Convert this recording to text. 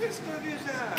Escravijar.